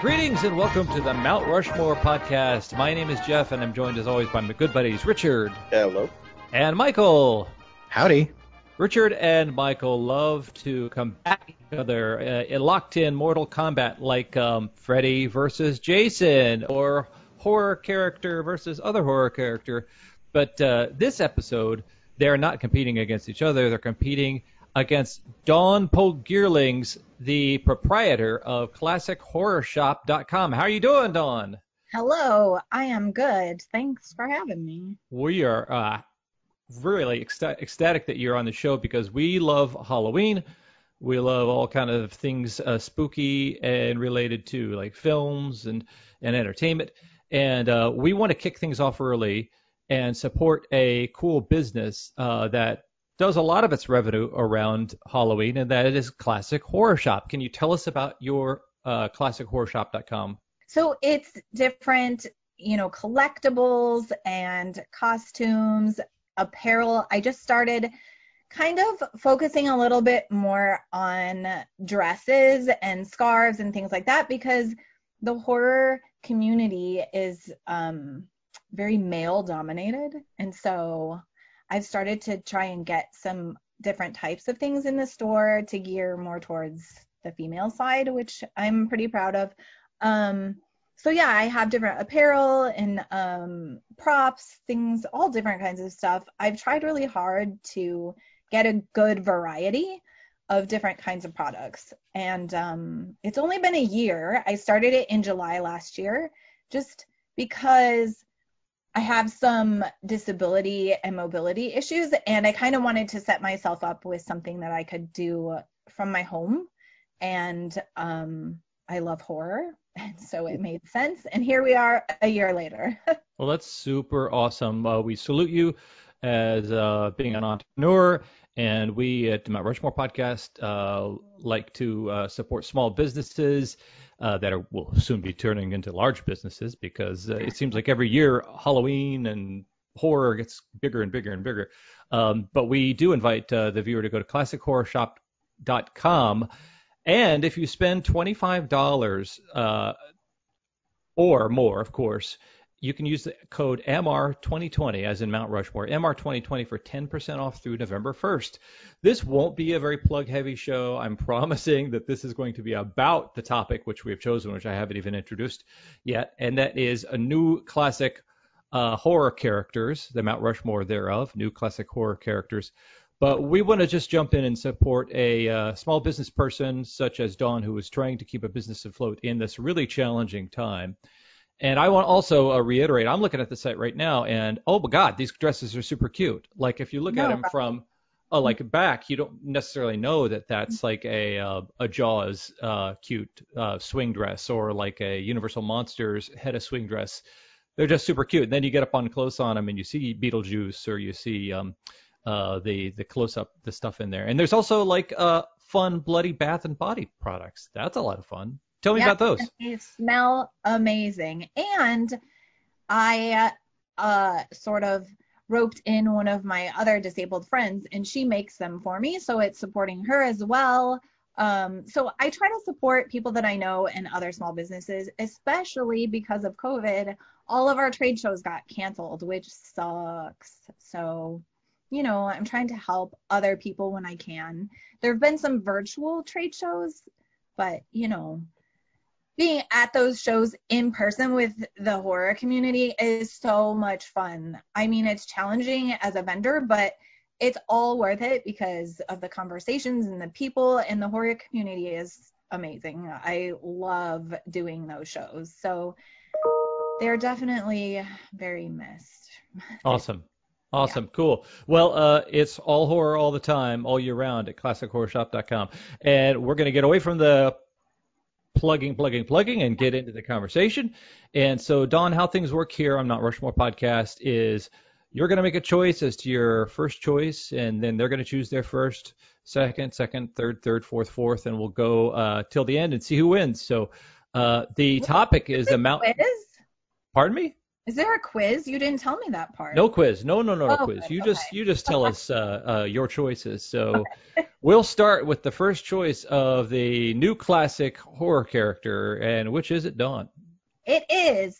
Greetings and welcome to the Mount Rushmore podcast. My name is Jeff, and I'm joined as always by my good buddies Richard Hello. and Michael. Howdy. Richard and Michael love to combat each other uh, in locked in Mortal Kombat, like um, Freddy versus Jason, or horror character versus other horror character. But uh, this episode, they're not competing against each other. They're competing against Dawn Polgeerlings, the proprietor of ClassicHorrorShop.com. How are you doing, Dawn? Hello, I am good. Thanks for having me. We are uh, really ecsta- ecstatic that you're on the show because we love Halloween. We love all kind of things uh, spooky and related to like films and, and entertainment. And uh, we want to kick things off early and support a cool business uh, that does a lot of its revenue around Halloween, and that is Classic Horror Shop. Can you tell us about your uh, ClassicHorrorShop.com? So it's different, you know, collectibles and costumes, apparel. I just started kind of focusing a little bit more on dresses and scarves and things like that because the horror community is um, very male dominated. And so I've started to try and get some different types of things in the store to gear more towards the female side, which I'm pretty proud of. Um, so yeah, I have different apparel and um, props, things, all different kinds of stuff. I've tried really hard to get a good variety of different kinds of products. And um, it's only been a year. I started it in July last year just because I have some disability and mobility issues, and I kind of wanted to set myself up with something that I could do from my home. And um, I love horror, and so it made sense. And here we are a year later. well, that's super awesome. Uh, we salute you as uh, being an entrepreneur, and we at the Mount Rushmore podcast uh, like to uh, support small businesses uh, that are, will soon be turning into large businesses because uh, it seems like every year Halloween and horror gets bigger and bigger and bigger. Um, but we do invite uh, the viewer to go to classichorrorshop.com. And if you spend $25 uh, or more, of course, you can use the code MR2020 as in Mount Rushmore, MR2020 for 10% off through November 1st. This won't be a very plug heavy show. I'm promising that this is going to be about the topic which we have chosen, which I haven't even introduced yet, and that is a new classic uh, horror characters, the Mount Rushmore thereof, new classic horror characters. But we want to just jump in and support a uh, small business person such as Dawn, who is trying to keep a business afloat in this really challenging time. And I want also uh, reiterate, I'm looking at the site right now, and oh my God, these dresses are super cute. Like if you look No, at them right. from uh, like back, you don't necessarily know that that's like a uh, a Jaws uh, cute uh, swing dress or like a Universal Monsters head of swing dress. They're just super cute. And then you get up on close on them, and you see Beetlejuice or you see um, uh, the the close up the stuff in there. And there's also like uh, fun bloody bath and body products. That's a lot of fun. Tell me Yeah, about those. They smell amazing. And I uh, sort of roped in one of my other disabled friends, and she makes them for me. So it's supporting her as well. Um, so I try to support people that I know and other small businesses, especially because of COVID. All of our trade shows got canceled, which sucks. So, you know, I'm trying to help other people when I can. There have been some virtual trade shows, but, you know, being at those shows in person with the horror community is so much fun. I mean, it's challenging as a vendor, but it's all worth it because of the conversations and the people and the horror community is amazing. I love doing those shows. So they're definitely very missed. Awesome. Awesome. Cool. Well, uh, it's all horror all the time, all year round at classichorrorshop.com. And we're going to get away from the plugging, plugging, plugging and get into the conversation. And so, Dawn, how things work here on Not Rushmore podcast is you're going to make a choice as to your first choice, and then they're going to choose their first, second, second, third, third, fourth, fourth, and we'll go uh, till the end and see who wins. So, uh, the topic is the Mount. Quiz? Pardon me? Is there a quiz? You didn't tell me that part. No quiz. No, no, no, no Oh, quiz. good. You just you just tell us uh, uh, your choices. So we'll start with the first choice of the new classic horror character, and which is it, Dawn? It is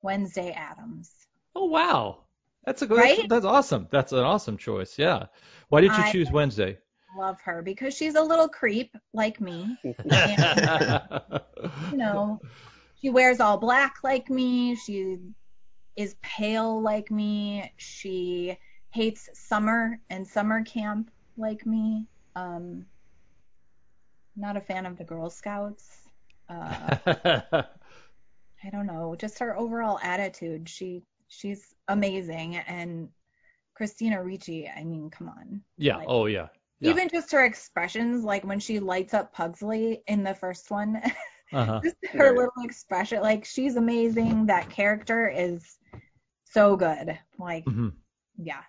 Wednesday Addams. Oh wow, that's a good. Right? That's, that's awesome. That's an awesome choice. Yeah. Why did you I- choose Wednesday? Love her because she's a little creep like me. And, you know, she wears all black like me. She is pale like me. She hates summer and summer camp like me. Um, not a fan of the Girl Scouts. Uh, I don't know, just her overall attitude. She she's amazing, and Christina Ricci. I mean, come on. yeah. Like- Oh yeah. Yeah. Even just her expressions, like when she lights up Pugsley in the first one, Uh-huh. just her Right. little expression, like she's amazing. That character is so good. Like, hmm yeah.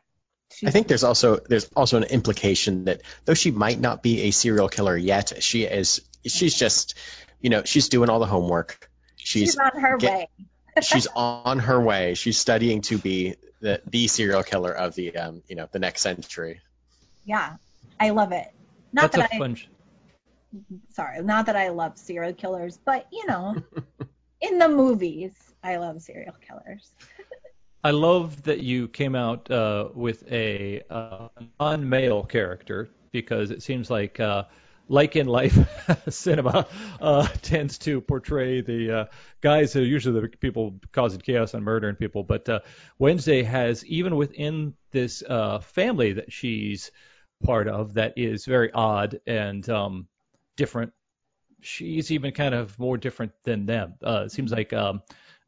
I think there's also there's also an implication that though she might not be a serial killer yet, she is she's just you know she's doing all the homework. she's She's on her get- way. she's on her way. She's studying to be the the serial killer of the um you know the next century. Yeah, I love it. Not That's that a I, fun. Sorry, not that I love serial killers, but you know, in the movies, I love serial killers. I love that you came out uh, with a uh, non-male character because it seems like, uh, like in life, cinema uh, tends to portray the uh, guys who are usually the people causing chaos and murdering people. But uh, Wednesday has even within this uh, family that she's part of that is very odd and um, different. She's even kind of more different than them. Uh, it seems like um,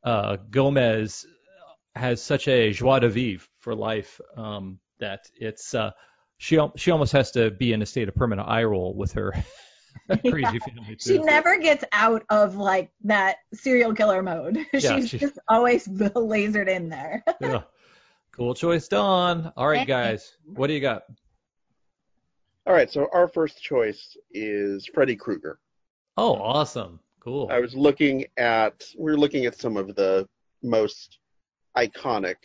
uh, Gomez has such a joie de vivre for life um, that it's uh, she she almost has to be in a state of permanent eye roll with her crazy family too. She never gets out of like that serial killer mode. she's she- just always lasered in there. Yeah. Cool choice, Dawn. All right, guys, what do you got? All right, so our first choice is Freddy Krueger. Oh, awesome, cool. I was looking at we are looking at some of the most iconic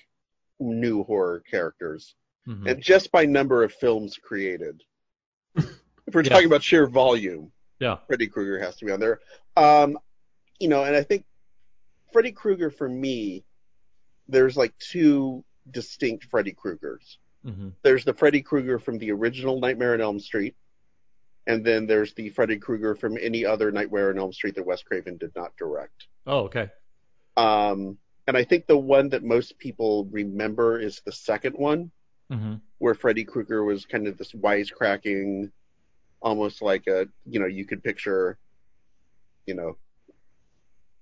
new horror characters, Mhm. and just by number of films created, if we're Yeah. talking about sheer volume, Yeah. Freddy Krueger has to be on there. Um, you know, and I think Freddy Krueger for me, there's like two distinct Freddy Kruegers. Hmm There's the Freddy Krueger from the original Nightmare on Elm Street, and then there's the Freddy Krueger from any other Nightmare on Elm Street that Wes Craven did not direct. Oh, okay. Um, and I think the one that most people remember is the second one, hmm where Freddy Krueger was kind of this wisecracking, almost like a, you know, you could picture, you know,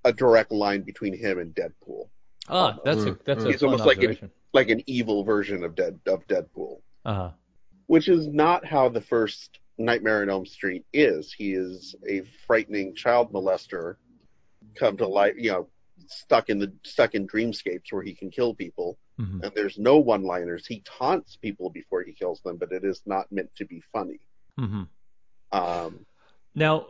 a direct line between him and Deadpool, Ah, that's a that's a mm. He's fun almost like an- like an evil version of Dead of Deadpool. uh-huh. which is not how the first Nightmare on Elm Street is. He is a frightening child molester, come to life, you know, stuck in the stuck in dreamscapes where he can kill people, hmm and there's no one-liners. He taunts people before he kills them, but it is not meant to be funny. hmm Um, Now,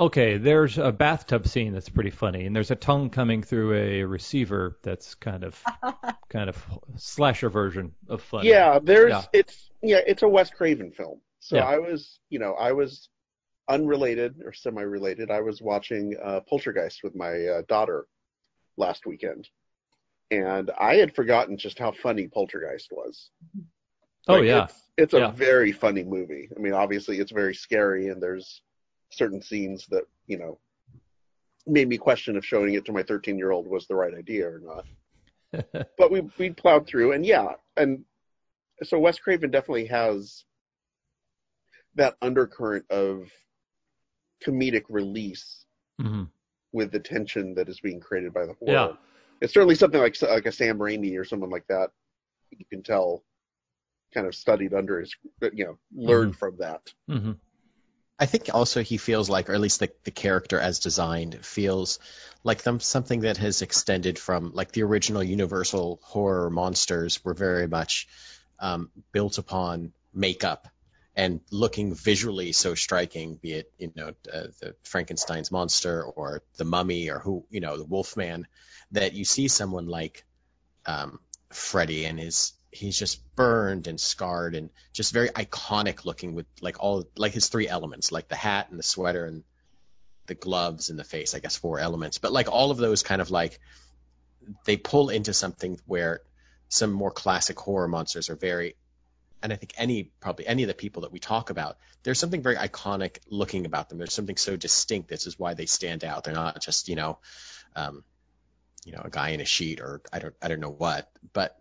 okay, there's a bathtub scene that's pretty funny, and there's a tongue coming through a receiver that's kind of kind of slasher version of funny. yeah, there's Yeah. it's yeah, it's a Wes Craven film. So Yeah. I was, you know, I was unrelated or semi-related. I was watching uh, Poltergeist with my uh, daughter last weekend, and I had forgotten just how funny Poltergeist was. Oh Like, yeah. it's, it's a Yeah. very funny movie. I mean, obviously, it's very scary, and there's certain scenes that you know made me question if showing it to my 13 year old was the right idea or not. but we we plowed through, and yeah, and so Wes Craven definitely has that undercurrent of comedic release hmm with the tension that is being created by the horror. Yeah. It's certainly something like like a Sam Raimi or someone like that. You can tell, kind of studied under his, you know, learned from that. hmm I think also he feels like, or at least the, the character as designed feels like them something that has extended from like the original Universal horror monsters were very much um, built upon makeup and looking visually so striking, be it you know uh, the Frankenstein's monster or the Mummy or who you know the Wolfman, that you see someone like um, Freddy and his he's just burned and scarred and just very iconic looking with like all like his three elements, like the hat and the sweater and the gloves and the face, I guess four elements. But like all of those kind of like they pull into something where some more classic horror monsters are very and I think any probably any of the people that we talk about, there's something very iconic looking about them. There's something so distinct. This is why they stand out. They're not just you know, um, you know, a guy in a sheet or I don't I don't know what. But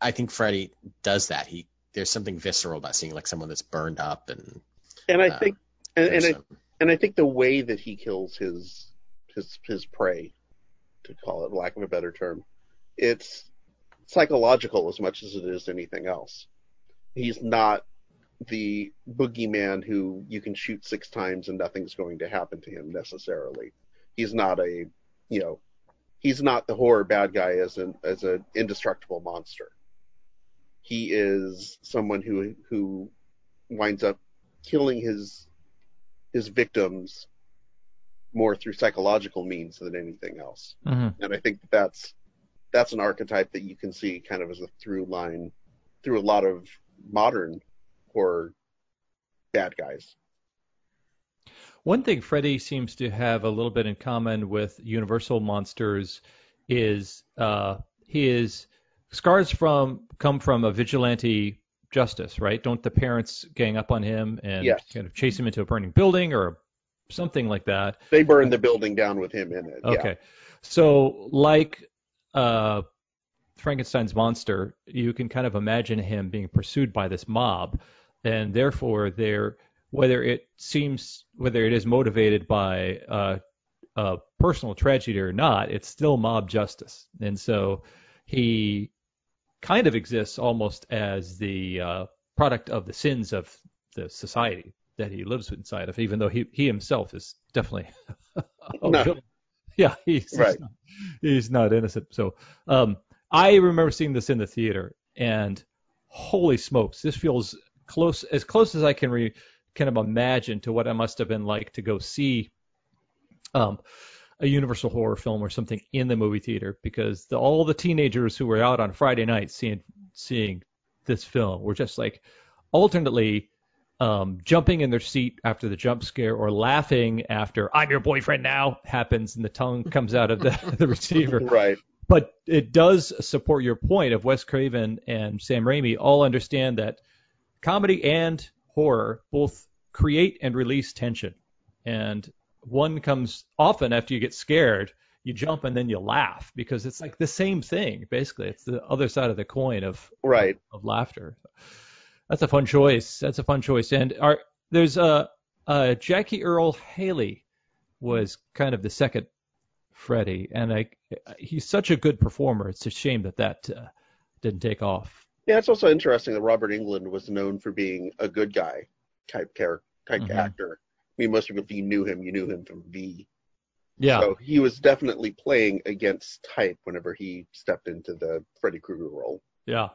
I think Freddy does that. He there's something visceral about seeing like someone that's burned up and. And I uh, think and, and I, and I think the way that he kills his his his prey, to call it lack of a better term, it's psychological as much as it is anything else. He's not the boogeyman who you can shoot six times and nothing's going to happen to him necessarily. He's not a, you know, he's not the horror bad guy as an as an indestructible monster. He is someone who who winds up killing his his victims more through psychological means than anything else. Mm-hmm. And I think that's that's an archetype that you can see kind of as a through line through a lot of modern horror bad guys. One thing Freddy seems to have a little bit in common with Universal monsters is uh, his scars from come from a vigilante justice, right? Don't the parents gang up on him and yes. kind of chase him into a burning building or something like that? They burn the building down with him in it. Okay. Yeah. So like uh, Frankenstein's monster, you can kind of imagine him being pursued by this mob, and therefore there, whether it seems whether it is motivated by uh, a personal tragedy or not, it's still mob justice, and so he kind of exists almost as the uh, product of the sins of the society that he lives inside of, even though he he himself is definitely no. yeah he's right. he's, not, he's not innocent. So um, I remember seeing this in the theater, and holy smokes, this feels close as close as I can re, kind of imagine to what it must have been like to go see um, a Universal horror film or something in the movie theater because the, all the teenagers who were out on Friday night seeing seeing this film were just like alternately um, jumping in their seat after the jump scare or laughing after "I'm your boyfriend now" happens and the tongue comes out of the, the receiver. Right. But it does support your point of Wes Craven and Sam Raimi all understand that comedy and horror both create and release tension, and one comes often after you get scared. You jump and then you laugh because it's like the same thing. Basically, it's the other side of the coin of right of, of laughter. That's a fun choice. That's a fun choice. And our, there's a, a Jackie Earle Haley was kind of the second Freddy, and I, he's such a good performer. It's a shame that that uh, didn't take off. Yeah, it's also interesting that Robert Englund was known for being a good guy type character, type Mhm. actor. I mean, most people, if you knew him, you knew him from V. Yeah. So he was definitely playing against type whenever he stepped into the Freddy Krueger role. Yeah.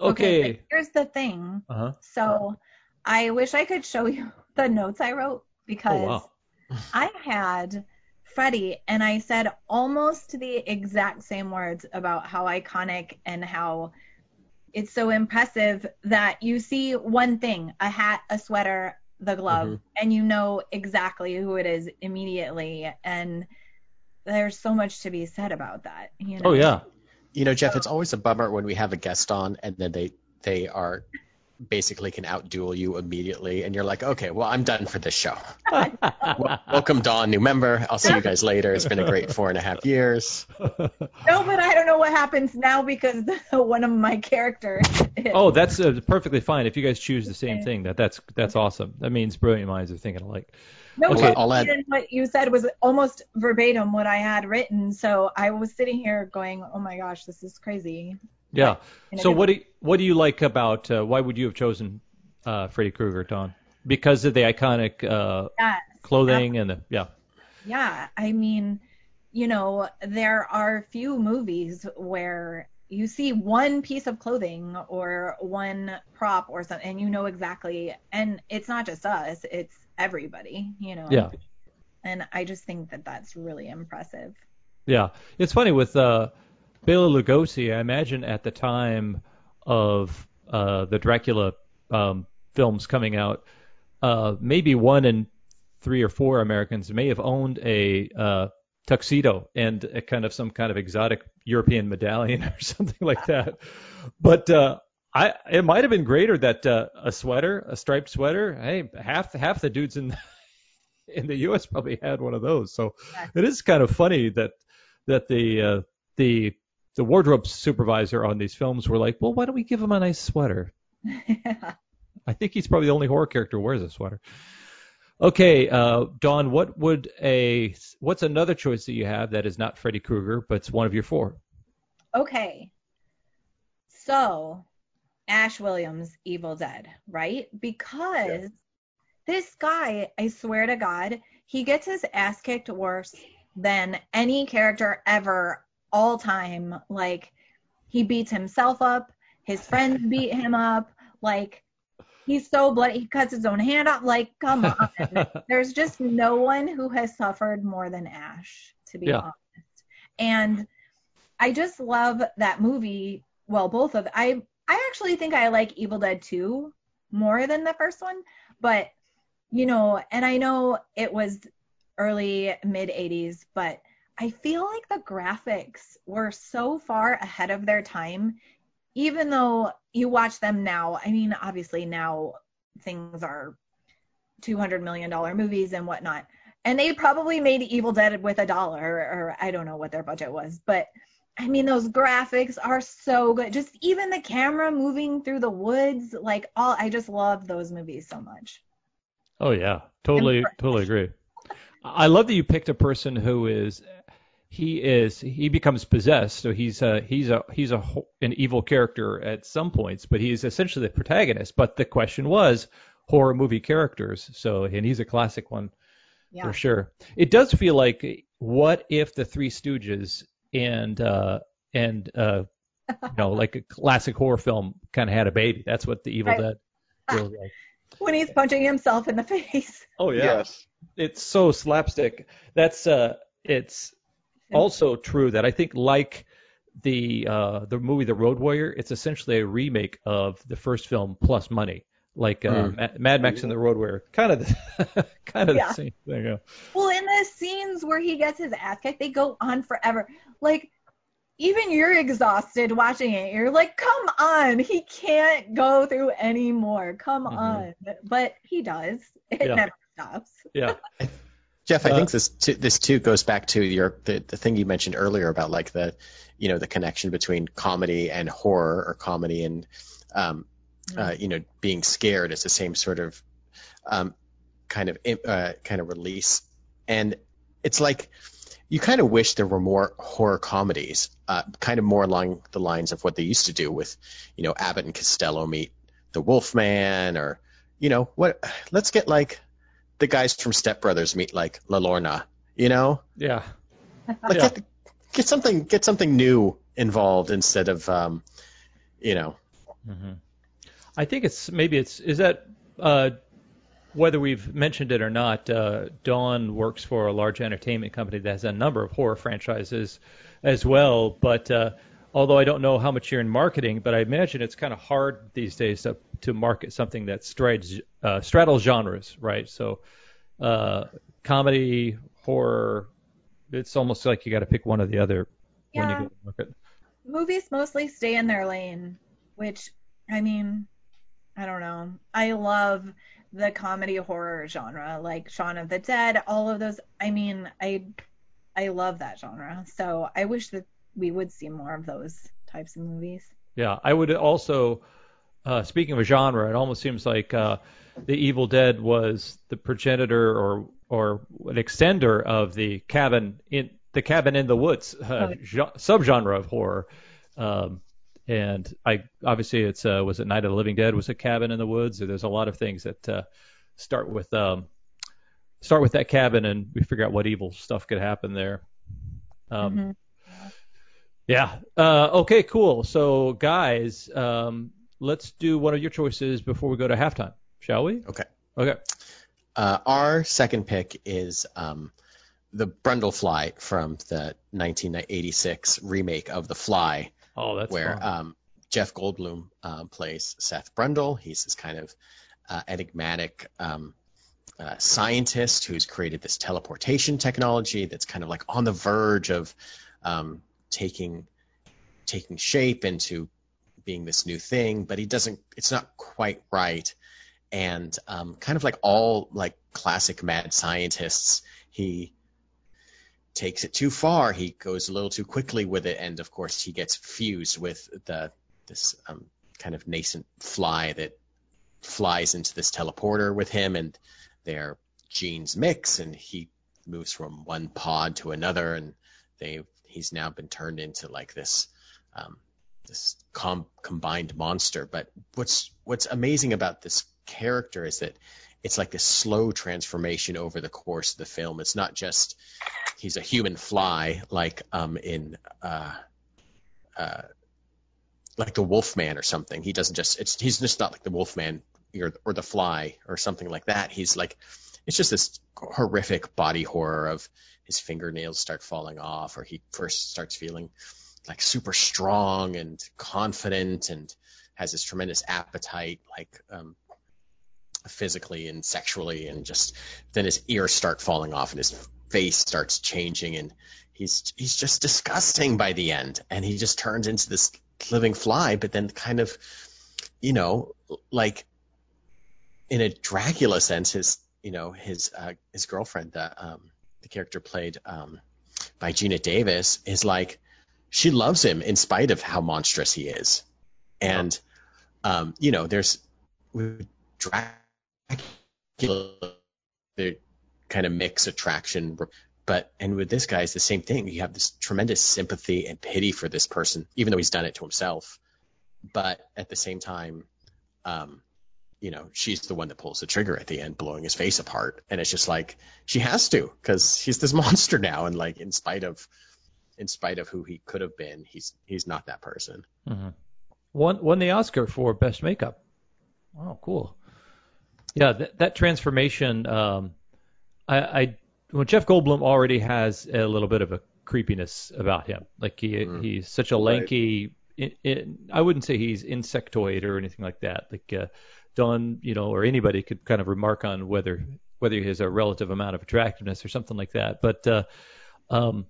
Okay, Okay. here's the thing. Uh huh. So I wish I could show you the notes I wrote because Oh wow. I had Freddy and I said almost the exact same words about how iconic and how it's so impressive that you see one thing a hat, a sweater, the glove, Mhm. and you know exactly who it is immediately. And there's so much to be said about that. You know? Oh yeah. You know, Jeff, it's always a bummer when we have a guest on and then they they are basically can outduel you immediately, and you're like, okay, well, I'm done for this show. Wel- welcome, Dawn, new member. I'll see you guys later. It's been a great four and a half years. No, but I don't know what happens now because one of my characters. Oh, that's uh, perfectly fine if you guys choose the same thing. That that's that's awesome. That means brilliant minds are thinking alike. no, okay. I'll add- what you said was almost verbatim what I had written. So I was sitting here going, "Oh my gosh, this is crazy." Yeah. So what do you, what do you like about uh, why would you have chosen uh, Freddy Krueger, Dawn? Because of the iconic uh, Yes. clothing and the yeah. Yeah, I mean, you know, there are few movies where you see one piece of clothing or one prop or something, and you know exactly. And it's not just us; it's everybody. You know. Yeah. And I just think that that's really impressive. Yeah, it's funny with uh, Bela Lugosi, I imagine at the time of uh, the Dracula um, films coming out, uh, maybe one in three or four Americans may have owned a uh, tuxedo and a kind of some kind of exotic European medallion or something like that. But uh, I it might have been greater that uh, a sweater, a striped sweater. Hey, half half the dudes in in the U.S. probably had one of those. So it is kind of funny that that the uh, the the wardrobe supervisor on these films were like, well, why don't we give him a nice sweater? I think he's probably the only horror character who wears a sweater. Okay, uh, Dawn, what would a what's another choice that you have that is not Freddy Krueger, but it's one of your four? Okay. So, Ash Williams, Evil Dead, right? Because yeah. this guy, I swear to God, he gets his ass kicked worse than any character ever, all time. Like, he beats himself up, his friends beat him up. Like, he's so bloody. He cuts his own hand off. Like, come on. There's just no one who has suffered more than Ash, to be yeah. honest. And I just love that movie. Well, both of I I actually think I like Evil Dead 2 more than the first one, but you know, and I know it was early mid 80s, but I feel like the graphics were so far ahead of their time even though you watch them now, I mean, obviously now things are $200 million movies and whatnot. And they probably made Evil Dead with a dollar, or I don't know what their budget was, but I mean, those graphics are so good. Just even the camera moving through the woods, like all, I just love those movies so much. Oh yeah, totally, totally agree. I love that you picked a person who is he is he becomes possessed so he's a he's a he's a an evil character at some points but he's essentially the protagonist. But the question was horror movie characters so and he's a classic one yeah. for sure. It does feel like what if the three stooges and uh and uh you know like a classic horror film kind of had a baby? That's what the evil right. dead feels like. When he's punching himself in the face. Oh yeah. Yes. it's so slapstick. That's uh it's also true that I think like the uh, the movie The Road Warrior, it's essentially a remake of the first film plus money, like uh, mm. Mad Max and The Road Warrior, kind of the, kind of yeah. the same thing. Yeah. Well, in the scenes where he gets his ass kicked, they go on forever. Like even you're exhausted watching it. You're like, come on, he can't go through anymore. Come mm-hmm. on, but he does. It yeah. never stops. Yeah. Jeff, I uh, think this too, this too goes back to your the, the thing you mentioned earlier about like the you know the connection between comedy and horror or comedy and um, uh, you know being scared. It's the same sort of um, kind of uh, kind of release, and it's like you kind of wish there were more horror comedies, uh, kind of more along the lines of what they used to do with you know Abbott and Costello meet the Wolfman or you know what let's get like the guys from Step Brothers meet like La Llorona, you know? Yeah. Like yeah. Get, get something get something new involved instead of um, you know. Mm-hmm. I think it's maybe it's is that uh, whether we've mentioned it or not, uh, Dawn works for a large entertainment company that has a number of horror franchises as well. But uh, although I don't know how much you're in marketing, but I imagine it's kind of hard these days to to market something that straddles uh, straddles genres, right? So, uh, comedy, horror, it's almost like you got to pick one or the other yeah. when you go to market. Movies mostly stay in their lane, which I mean, I don't know. I love the comedy horror genre, like Shaun of the Dead, all of those. I mean, I I love that genre. So I wish that we would see more of those types of movies. Yeah, I would also. Uh, speaking of a genre, it almost seems like uh, the Evil Dead was the progenitor or or an extender of the cabin in the cabin in the woods uh, oh. subgenre of horror. Um, and I obviously it's uh, was it Night of the Living Dead was a cabin in the woods. There's a lot of things that uh, start with um, start with that cabin, and we figure out what evil stuff could happen there. Um, mm-hmm. Yeah. Uh, okay, cool. So, guys, um, let's do one of your choices before we go to halftime, shall we? Okay. Okay. Uh, our second pick is um, the Brundlefly from the 1986 remake of The Fly. Oh, that's where um, Jeff Goldblum um, plays Seth Brundle. He's this kind of uh, enigmatic um, uh, scientist who's created this teleportation technology that's kind of like on the verge of um, taking taking shape into being this new thing, but he doesn't. It's not quite right, and um, kind of like all like classic mad scientists, he takes it too far. He goes a little too quickly with it, and of course, he gets fused with the this um, kind of nascent fly that flies into this teleporter with him, and their genes mix, and he moves from one pod to another, and they he's now been turned into like this um, this com- combined monster. But what's what's amazing about this character is that it's like this slow transformation over the course of the film. It's not just he's a human fly like um, in uh, uh, like the Wolfman or something. He doesn't just it's he's just not like the Wolfman or, or the Fly or something like that. He's like it's just this horrific body horror of his fingernails start falling off, or he first starts feeling like super strong and confident and has this tremendous appetite, like um, physically and sexually, and just then his ears start falling off and his face starts changing, and he's he's just disgusting by the end, and he just turns into this living fly, but then kind of, you know, like in a Dracula sense, his you know his uh, his girlfriend, the um, the character played um, by Geena Davis, is like she loves him in spite of how monstrous he is, and um, you know there's the kind of mix attraction. But and with this guy, it's the same thing. You have this tremendous sympathy and pity for this person, even though he's done it to himself. But at the same time, um, you know, she's the one that pulls the trigger at the end, blowing his face apart. And it's just like she has to because he's this monster now, and like in spite of, in spite of who he could have been, he's he's not that person. Mm-hmm. Won won the Oscar for best makeup. Oh, cool. Yeah, that, that transformation. Um, I, I well, Jeff Goldblum already has a little bit of a creepiness about him. Like he mm. he's such a lanky. Right. It, it, I wouldn't say he's insectoid or anything like that. Like uh, Dawn, you know, or anybody could kind of remark on whether whether he has a relative amount of attractiveness or something like that. But uh, um,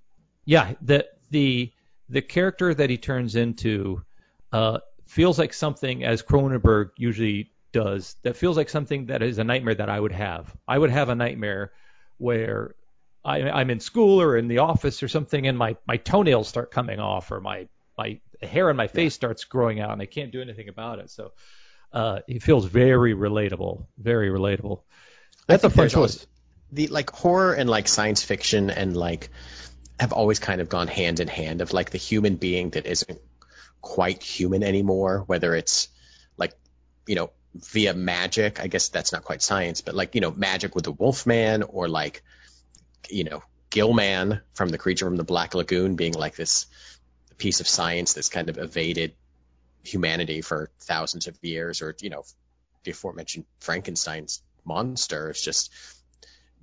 yeah, the the the character that he turns into uh, feels like something as Cronenberg usually does. That feels like something that is a nightmare that I would have. I would have a nightmare where I, I'm in school or in the office or something, and my my toenails start coming off, or my my hair on my face starts growing out, and I can't do anything about it. So uh, he feels very relatable, very relatable. That's a fun choice. The like horror and like science fiction and like have always kind of gone hand in hand of like the human being that isn't quite human anymore, whether it's like you know via magic. I guess that's not quite science, but like you know magic with the Wolfman or like you know Gillman from the creature from the Black Lagoon being like this piece of science that's kind of evaded humanity for thousands of years, or you know, the aforementioned Frankenstein's monster. It's just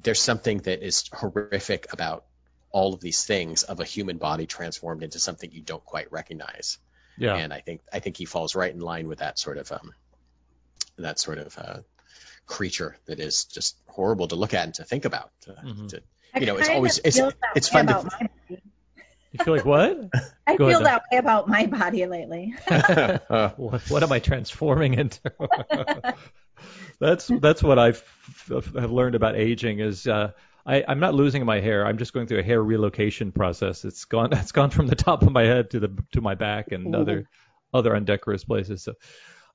there's something that is horrific about all of these things of a human body transformed into something you don't quite recognize. Yeah. And I think I think he falls right in line with that sort of um, that sort of uh, creature that is just horrible to look at and to think about. Uh, mm-hmm. to, you know, it's always it's it's fun to you feel like what? I Go feel ahead. that way about my body lately. what, what am I transforming into? that's that's what I've have learned about aging is uh, I, I'm not losing my hair. I'm just going through a hair relocation process. It's gone. It's gone from the top of my head to the to my back and Ooh. other other undecorous places. So.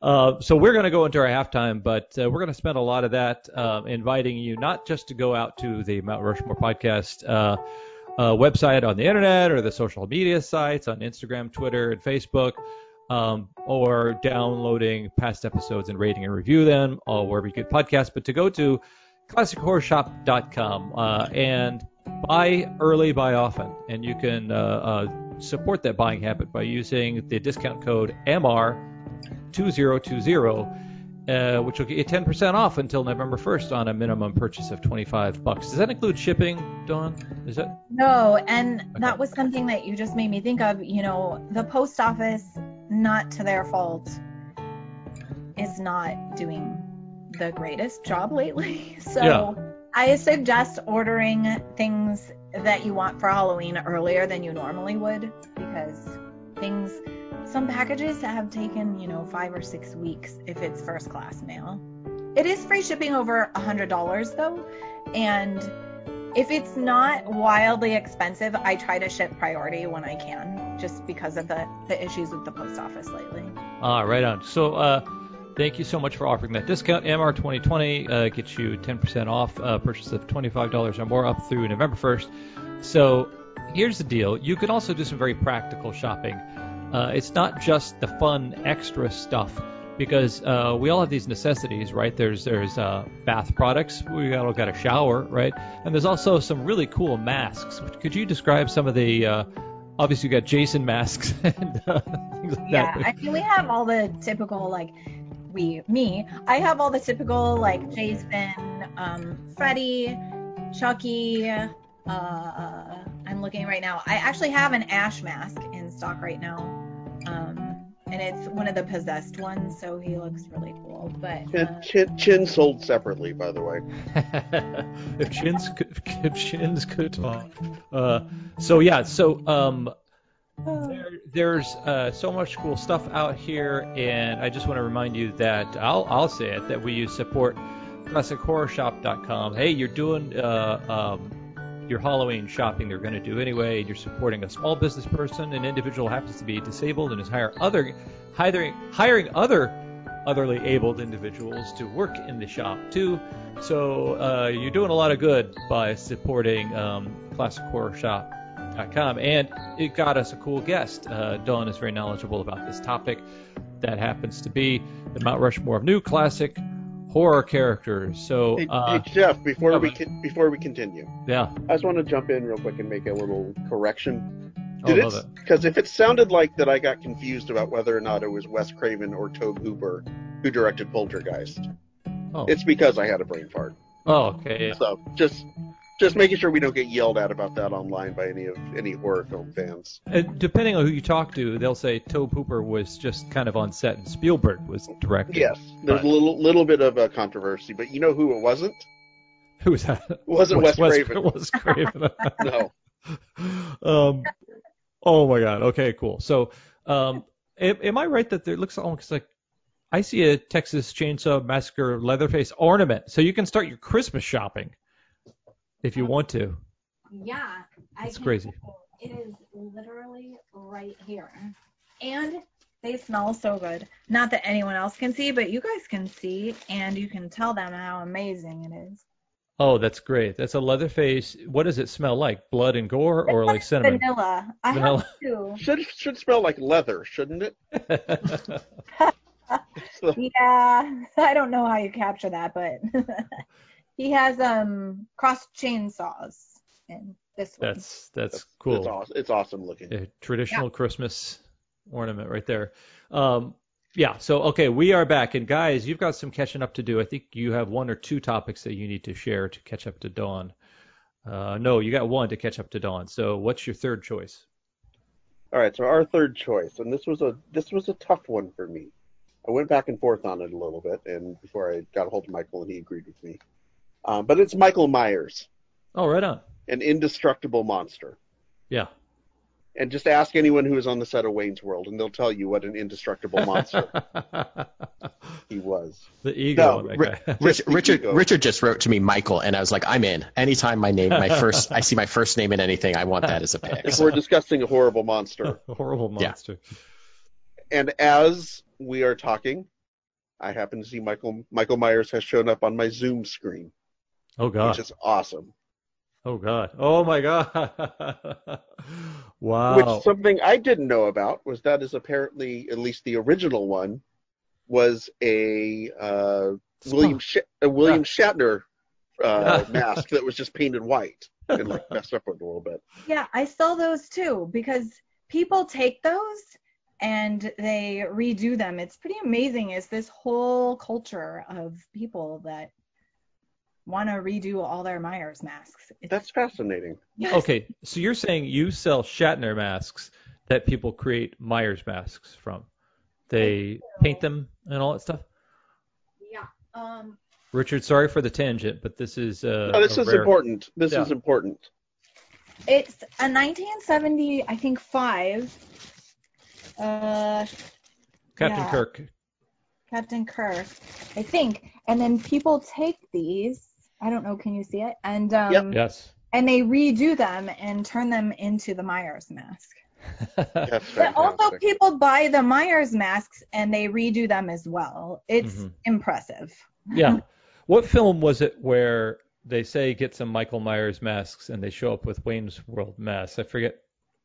Uh, so we're going to go into our halftime, but uh, we're going to spend a lot of that uh, inviting you not just to go out to the Mount Rushmore podcast uh, uh, website on the internet or the social media sites on Instagram, Twitter, and Facebook, um, or downloading past episodes and rating and review them, or wherever you get podcasts. But to go to classichorrorshop.com uh, and buy early, buy often, and you can uh, uh, support that buying habit by using the discount code MR2020 uh, which will get you 10% off until November 1st on a minimum purchase of 25 bucks. Does that include shipping, Dawn? Is that? No, and that was something that you just made me think of. You know, the post office, not to their fault, is not doing the greatest job lately. So Yeah. I suggest ordering things that you want for Halloween earlier than you normally would because things some packages have taken, you know, 5 or 6 weeks if it's first class mail. It is free shipping over $100 though, and if it's not wildly expensive, I try to ship priority when I can, just because of the, the issues with the post office lately. Ah, right on. So, uh, thank you so much for offering that discount. MR 2020 uh, gets you 10% off uh, purchase of $25 or more up through November 1st. So, here's the deal. You can also do some very practical shopping. Uh, it's not just the fun extra stuff because uh, we all have these necessities, right? There's there's uh, bath products. We all got a shower, right? And there's also some really cool masks. Could you describe some of the? Uh, obviously, you got Jason masks and uh, things like Yeah, that. I mean, we have all the typical, like, we, me, I have all the typical, like, Jason, um, Freddy, Chucky, uh, I'm looking right now. I actually have an Ash mask in stock right now. Um, and it's one of the possessed ones, so he looks really cool. But Chin, uh, chin, chin sold separately, by the way. if chins could, if chins could talk. Uh, so yeah, so um, there, there's uh, so much cool stuff out here, and I just want to remind you that I'll I'll say it that we use support classichorrorshop.com. Hey, you're doing uh, um, your Halloween shopping they're going to do anyway. and You're supporting a small business person, an individual happens to be disabled and is hire other hiring hiring other otherly abled individuals to work in the shop too. So uh, you're doing a lot of good by supporting um, And it got us a cool guest. Uh, Dawn is very knowledgeable about this topic. That happens to be the Mount Rushmore of new classic horror characters. So Hey, uh, hey Jeff, before yeah, we con- before we continue, yeah, I just want to jump in real quick and make a little correction. Did it? it. Because if it sounded like that, I got confused about whether or not it was Wes Craven or Tobe Hooper who directed Poltergeist. Oh, It's because I had a brain fart. oh okay. yeah. So just just making sure we don't get yelled at about that online by any of any horror film fans. Uh, depending on who you talk to, they'll say Tobe Hooper was just kind of on set and Spielberg was directing. Yes, there's Right. a little little bit of a controversy, but you know who it wasn't? Who was that? It wasn't Wes, Craven. Wes Craven. No. um, oh my God. Okay, cool. So, um, am, am I right that there looks almost like I see a Texas Chainsaw Massacre Leatherface ornament, so you can start your Christmas shopping if you want to. yeah, I That's can- crazy. It is literally right here. And they smell so good. Not that anyone else can see, but you guys can see, and you can tell them how amazing it is. Oh, that's great. That's a Leatherface. What does it smell like? Blood and gore, or like cinnamon? Vanilla. I Vanilla. have two. Should should smell like leather, shouldn't it? Yeah, I don't know how you capture that, but he has um cross chainsaws in this one. that's that's It's cool. awesome. It's awesome looking. a traditional Christmas ornament right there. Um, yeah. So okay, we are back, and guys, you've got some catching up to do. I think you have one or two topics that you need to share to catch up to Dawn. Uh, no, you got one to catch up to Dawn. So what's your third choice? All right, so our third choice, and this was a this was a tough one for me. I went back and forth on it a little bit, and before I got a hold of Michael, and he agreed with me. Um, but it's Michael Myers, Oh, right on. an indestructible monster. Yeah. And just ask anyone who is on the set of Wayne's World, and they'll tell you what an indestructible monster he was. the ego. No, that guy. Rich, the Richard ego. Richard just wrote to me Michael, and I was like, I'm in. Anytime my name, my first, I see my first name in anything, I want that as a pick. If we're discussing a horrible monster, a Horrible monster. Yeah. and as we are talking, I happen to see Michael Michael Myers has shown up on my Zoom screen, Oh God. which is awesome. Oh God. Oh my God. wow. Which something I didn't know about was that is apparently at least the original one was a uh, William Sh- a William Shatner uh, mask that was just painted white and like messed up with it a little bit. Yeah, I sell those too because people take those and they redo them. It's pretty amazing. It's this whole culture of people that want to redo all their Myers masks. It's, That's fascinating. yes. Okay, so you're saying you sell Shatner masks that people create Myers masks from. They paint them and all that stuff. Yeah. Um, Richard, sorry for the tangent, but this is uh, No, this a is rare- important. This Yeah. is important. it's a 1970, I think, five. Uh, Captain Yeah. Kirk. Captain Kirk, I think. And then people take these. I don't know. Can you see it? And um, Yep. Yes. and they redo them and turn them into the Myers mask. That's But also, people buy the Myers masks and they redo them as well. It's Mhm. impressive. yeah. What film was it where they say get some Michael Myers masks and they show up with Wayne's World masks? I forget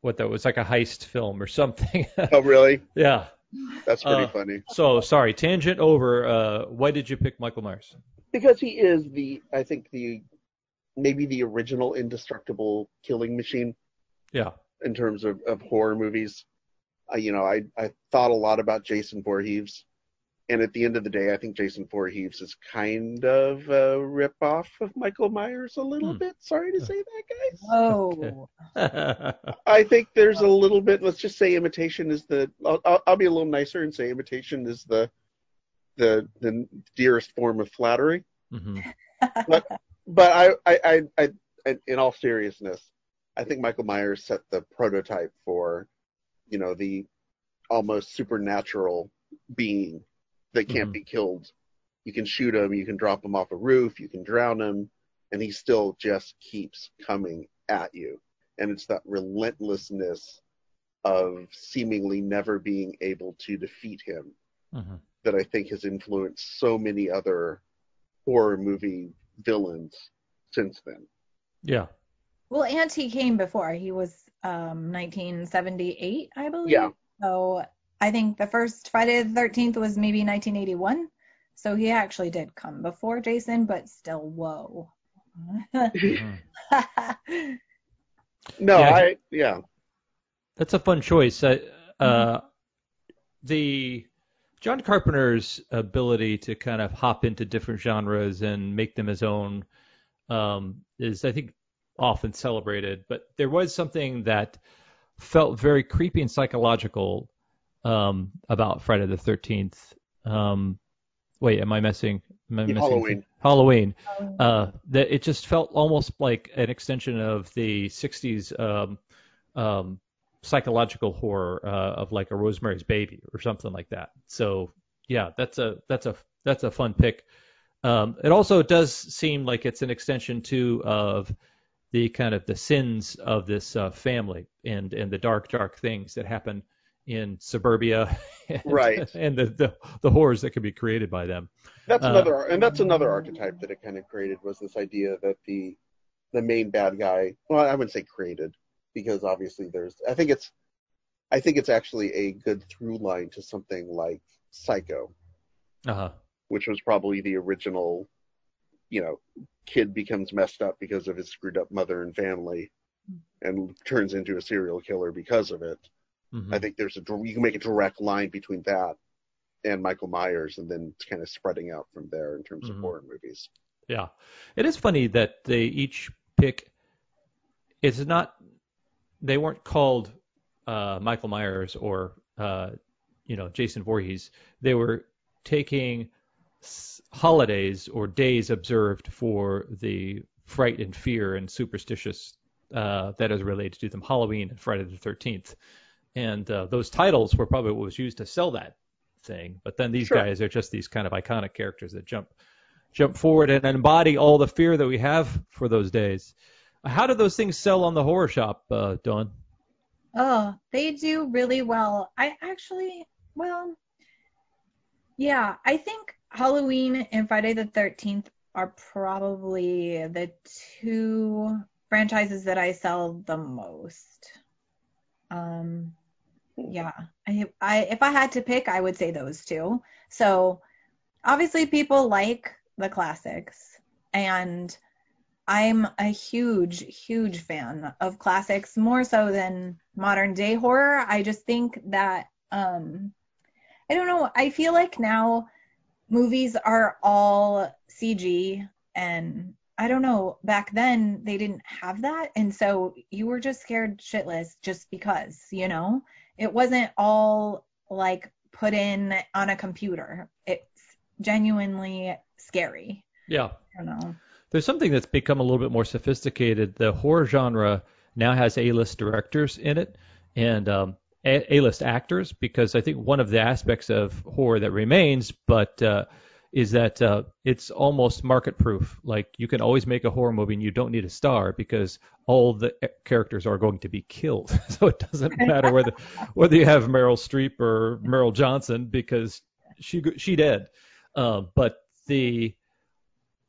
what that was, like a heist film or something. Oh, really? yeah. That's pretty Uh, funny. So sorry, tangent over. Uh, why did you pick Michael Myers? Because he is the, I think the, maybe the original indestructible killing machine Yeah. in terms of, of horror movies. I, you know, I, I thought a lot about Jason Voorhees. And at the end of the day, I think Jason Voorhees is kind of a rip-off of Michael Myers a little Hmm. bit. Sorry to say that, guys. Oh, I think there's a little bit. Let's just say imitation is the. I'll, I'll, I'll be a little nicer and say imitation is the, the the dearest form of flattery. hmm But I, I, I, I, I, in all seriousness, I think Michael Myers set the prototype for, you know, the almost supernatural being that can't Mhm. be killed. You can shoot him, you can drop him off a roof, you can drown him, and he still just keeps coming at you. And it's that relentlessness of seemingly never being able to defeat him hmm that I think has influenced so many other horror movie villains since then. Yeah. well, and he came before. He was um 1978, I believe. Yeah. So I think the first Friday the 13th was maybe 1981. So he actually did come before Jason, but still, whoa. No, Yeah. I yeah. That's a fun choice. Uh, uh, the John Carpenter's ability to kind of hop into different genres and make them his own um, is, I think, often celebrated. But there was something that felt very creepy and psychological um, about Friday the Thirteenth. Um, wait, am I messing? Am I Yeah, missing Halloween. Halloween. Uh, that it just felt almost like an extension of the '60s um, um, psychological horror uh, of like a Rosemary's Baby or something like that. So yeah, that's a that's a that's a fun pick. Um, it also does seem like it's an extension too of the kind of the sins of this uh, family and and the dark dark things that happen in suburbia and, Right. and the, the the horrors that can be created by them. That's Uh, another and that's another archetype that it kind of created was this idea that the the main bad guy well I wouldn't say created because obviously there's I think it's I think it's actually a good through line to something like Psycho, Uh-huh. which was probably the original you know kid becomes messed up because of his screwed up mother and family and turns into a serial killer because of it. Mhm. I think there's a you can make a direct line between that and Michael Myers, and then kind of spreading out from there in terms Mhm. of horror movies. Yeah, it is funny that they each pick. It's not. They weren't called uh, Michael Myers or uh, you know Jason Voorhees. They were taking s- holidays or days observed for the fright and fear and superstitious uh, that is related to them. Halloween and Friday the Thirteenth, and uh, those titles were probably what was used to sell that thing. But then these Sure. guys are just these kind of iconic characters that jump jump forward and embody all the fear that we have for those days. How do those things sell on the horror shop, uh, Dawn? Oh, they do really well. I actually, well, yeah, I think Halloween and Friday the 13th are probably the two franchises that I sell the most. Um, yeah, I, I, if I had to pick, I would say those two. So obviously people like the classics and I'm a huge, huge fan of classics, more so than modern day horror. I just think that um I don't know. I feel like now movies are all CG and I don't know, back then they didn't have that and so you were just scared shitless just because, you know? It wasn't all like put in on a computer. It's genuinely scary. Yeah. I don't know. There's something that's become a little bit more sophisticated. The horror genre now has A-list directors in it and um, A-list actors because I think one of the aspects of horror that remains, but uh, is that uh, it's almost market proof. Like you can always make a horror movie and you don't need a star because all the e- characters are going to be killed. so it doesn't matter whether whether you have Meryl Streep or Meryl Johnson because she she dead. Uh, but the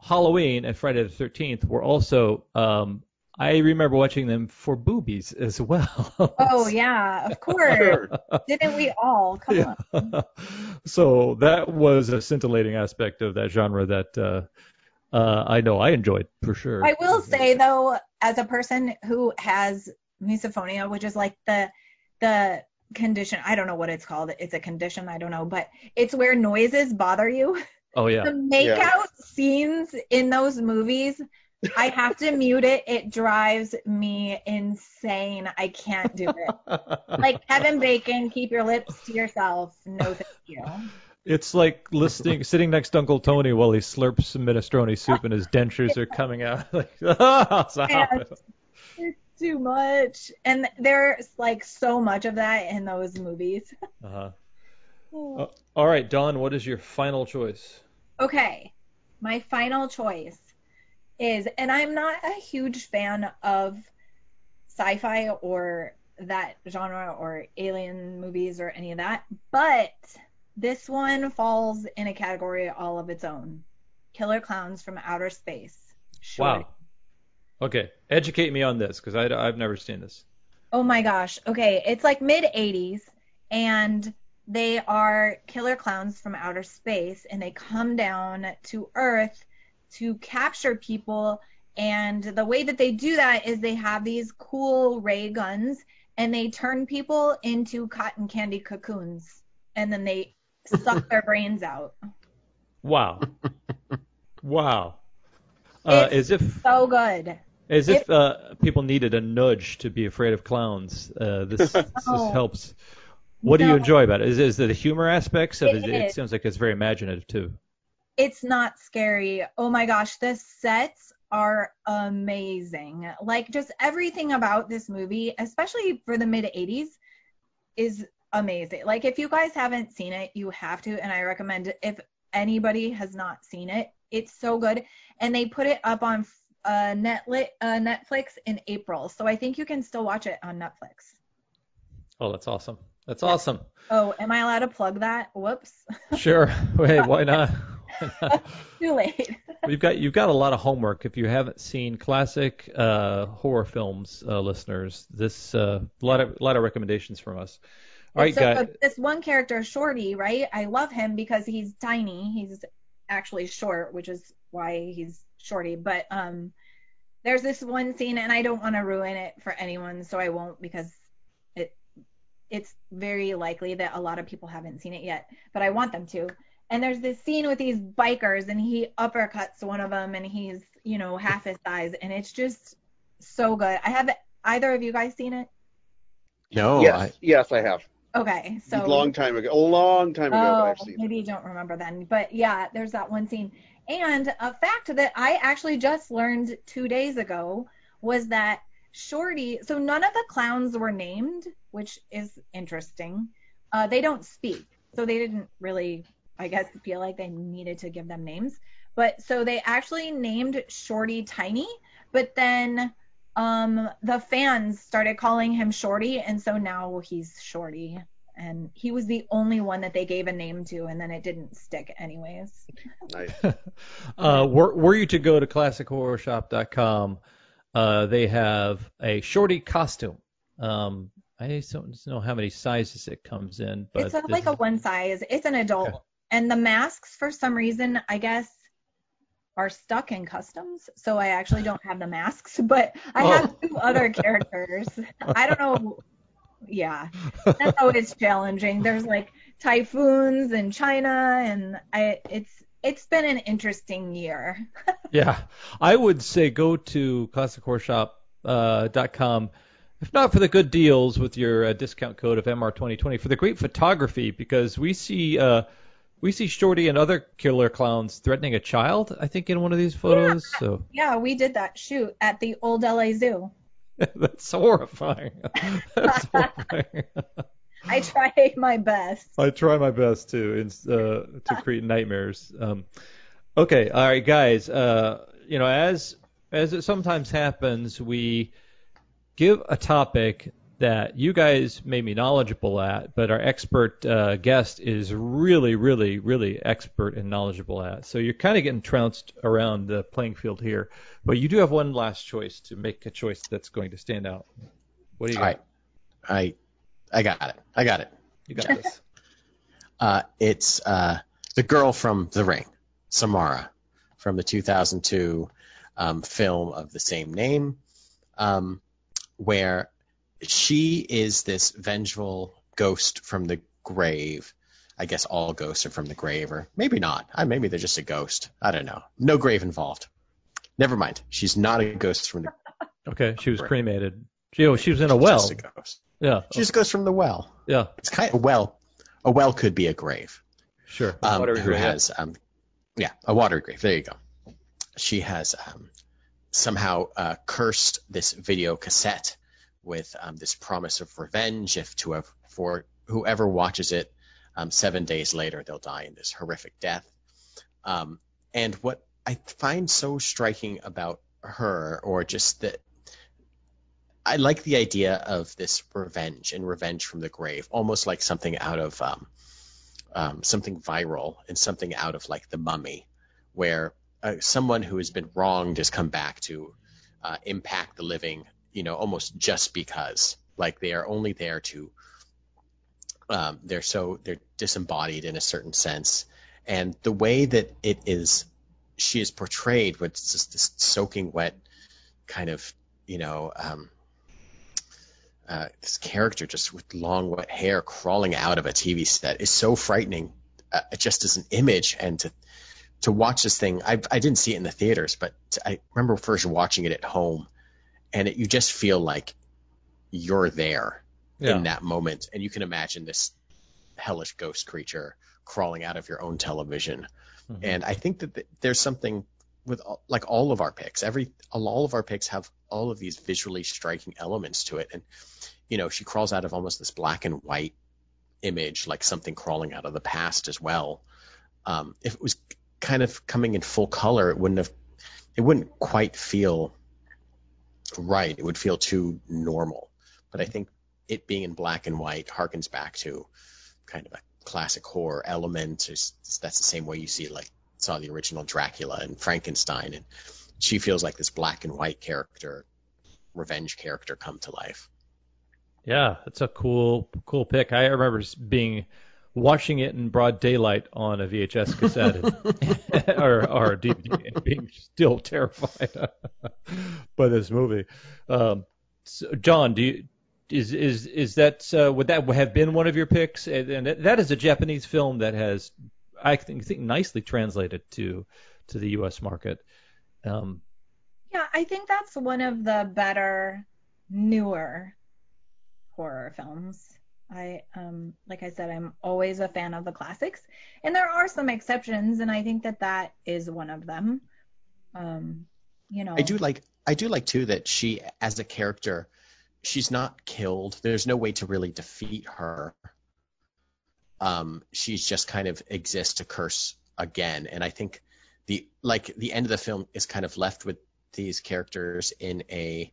Halloween and Friday the 13th were also um, I remember watching them for boobies as well. Oh yeah, of course. Didn't we all? Come Yeah. on. so that was a scintillating aspect of that genre that uh, uh, I know I enjoyed for sure. I will say though, as a person who has misophonia, which is like the the condition, I don't know what it's called. It's a condition, I don't know, but it's where noises bother you. Oh yeah. The makeout scenes in those movies, I have to mute it. It drives me insane. I can't do it. Like Kevin Bacon, keep your lips to yourself. No, thank you. It's like listening, sitting next to Uncle Tony while he slurps some minestrone soup and his dentures are coming out. Like, stop. It's too much, and there's like so much of that in those movies. Uh-huh. Uh, all right, Dawn, what is your final choice? Okay, my final choice is, and I'm not a huge fan of sci-fi or that genre or alien movies or any of that, but this one falls in a category all of its own. Killer Clowns from Outer Space. Short. Wow. Okay, educate me on this because I've never seen this. Oh my gosh. Okay, it's like mid 80s and they are killer clowns from outer space and they come down to Earth to capture people and the way that they do that is they have these cool ray guns and they turn people into cotton candy cocoons and then they suck their brains out. Wow. wow. Uh, It's as if So good. as if uh, people needed a nudge to be afraid of clowns. Uh, this this helps. What do you enjoy about it? Is, is it the humor aspects of It it? It like it's very imaginative too. it's not scary. Oh my gosh, the sets are amazing. Like just everything about this movie, especially for the mid 80s, is amazing. Like if you guys haven't seen it, you have to and I recommend it. If anybody has not seen it, it's so good and they put it up on uh, Netlit, uh, Netflix in April. So I think you can still watch it on Netflix. Oh, that's awesome. That's awesome. Oh, am I allowed to plug that? Whoops. Sure. Wait, why not? Why not? Too late. You've got you've got a lot of homework. If you haven't seen classic uh, horror films, uh, listeners, this uh, a lot of lot of recommendations from us. All right, so guys. this one character, Shorty, right? I love him because he's tiny. He's actually short, which is why he's Shorty. But um, there's this one scene, and I don't want to ruin it for anyone, so I won't because it's very likely that a lot of people haven't seen it yet, but I want them to. And there's this scene with these bikers, and he uppercuts one of them, and he's you know half his size, and it's just so good. I have either of you guys seen it? No, yes, I, yes, I have. Okay, so a long time ago. A long time ago, but Oh, I've seen it. maybe you don't remember then. But yeah, there's that one scene. And a fact that I actually just learned two days ago was that Shorty, so none of the clowns were named, which is interesting. Uh, they don't speak. So they didn't really, I guess, feel like they needed to give them names. But so they actually named Shorty Tiny, but then um, the fans started calling him Shorty, and so now he's Shorty and he was the only one that they gave a name to and then it didn't stick anyways Nice. uh, were, were you to go to classichorrorshop.com, uh, they have a shorty costume. Um, I don't know how many sizes it comes in, but it's a, like a one size it's an adult Okay. and the masks for some reason i guess are stuck in customs so i actually don't have the masks but i have Oh. two other characters i don't know yeah, that's always challenging. There's like typhoons in China, and I, it's it's been an interesting year. yeah, I would say go to classichorrorshop.com. Uh, if not for the good deals with your uh, discount code of MR2020, for the great photography, because we see uh, we see Shorty and other killer clowns threatening a child. I think in one of these photos. Yeah, so yeah, we did that shoot at the old LA Zoo. That's horrifying. That's horrifying. I try my best. I try my best to uh, to create nightmares. Um, okay, all right, guys. Uh, you know, as as it sometimes happens, we give a topic that you guys may be knowledgeable at, but our expert uh, guest is really, really, really expert and knowledgeable at. So you're kind of getting trounced around the playing field here, but you do have one last choice to make a choice that's going to stand out. What do you got? I I got it. I got it. You got this. Uh, it's uh, the girl from The Ring, Samara, from the 2002 um, film of the same name, um, where she is this vengeful ghost from the grave. I guess all ghosts are from the grave, or maybe not. Uh, maybe they're just a ghost. I don't know. No grave involved. Never mind. She's not a ghost from the. Okay, she was cremated. She, oh, she was in a well. Just a ghost. Yeah. She just goes from the well. Yeah. It's kind of well. A well could be a grave. Sure. Um, Water who grave. has um, yeah, a water grave. There you go. She has um, somehow uh, cursed this video cassette with um, this promise of revenge if to have, for whoever watches it um, seven days later they'll die in this horrific death. Um, and what I find so striking about her, or just that I like the idea of this revenge and revenge from the grave, almost like something out of um, um, something viral and something out of like the mummy, where uh, someone who has been wronged has come back to uh, impact the living, you know, almost just because, like they are only there to, um, they're so they're disembodied in a certain sense, and the way that it is, she is portrayed with just this soaking wet kind of, you know. Um, uh, this character just with long wet hair crawling out of a TV set is so frightening, uh, just as an image. And to to watch this thing, I I didn't see it in the theaters, but I remember first watching it at home, and it, you just feel like you're there Yeah. in that moment, and you can imagine this hellish ghost creature crawling out of your own television. Mhm. And I think that th- there's something with all, like all of our picks. Every all of our picks have all of these visually striking elements to it, and you know she crawls out of almost this black and white image, like something crawling out of the past as well. Um, if it was kind of coming in full color, it wouldn't have, it wouldn't quite feel right. It would feel too normal. But I think it being in black and white harkens back to kind of a classic horror element. It's, that's the same way you see like saw the original Dracula and Frankenstein, and she feels like this black and white character, revenge character come to life. Yeah, it's a cool, cool pick. I remember being watching it in broad daylight on a VHS cassette and, or, DVD and being still terrified by this movie. Um, so Dawn, do you is is is that uh, would that have been one of your picks? And, and that is a Japanese film that has, I think, think nicely translated to to the U.S. market. Um, Yeah, I think that's one of the better, newer horror films. I um like I said I'm always a fan of the classics and there are some exceptions and I think that that is one of them. Um you know I do like I do like too that she as a character she's not killed. There's no way to really defeat her. Um she's just kind of exists to curse again and I think the like the end of the film is kind of left with these characters in a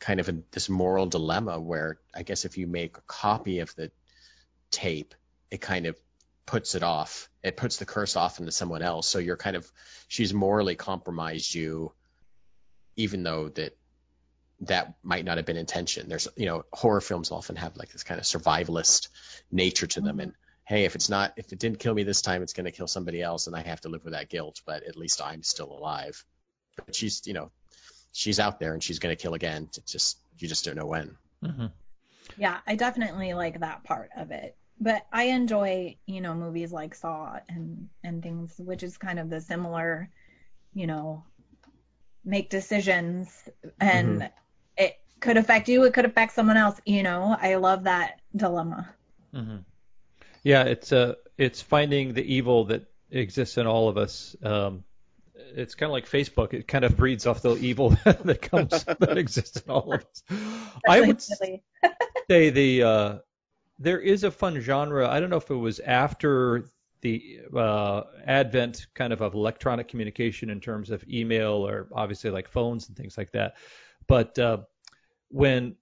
kind of a, this moral dilemma where I guess if you make a copy of the tape it kind of puts it off. It puts the curse off into someone else. So you're kind of she's morally compromised you even though that that might not have been intention. There's you know horror films often have like this kind of survivalist nature to them, and hey, if it's not if it didn't kill me this time, it's going to kill somebody else, and I have to live with that guilt. But at least I'm still alive. But she's you know she's out there and she's going to kill again. It's just you just don't know when. mhm. Yeah, I definitely like that part of it. But I enjoy, you know, movies like Saw and and things, which is kind of the similar, you know, make decisions and Mhm. it could affect you, it could affect someone else, you know. I love that dilemma. hmm Yeah, it's uh, it's finding the evil that exists in all of us. Um, it's kind of like Facebook. It kind of breeds off the evil that comes that exists in all of us. I would say the uh, there is a fun genre. I don't know if it was after the uh, advent kind of of electronic communication in terms of email or obviously like phones and things like that. But uh, when